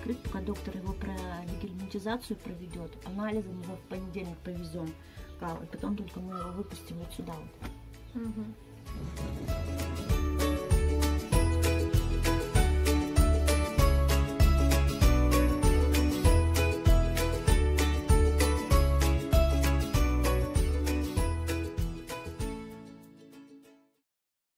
сейчас закрыт, пока доктор его про дегельминтизацию проведет. Анализы мы его в понедельник повезем. И потом только мы его выпустим вот сюда вот. Угу.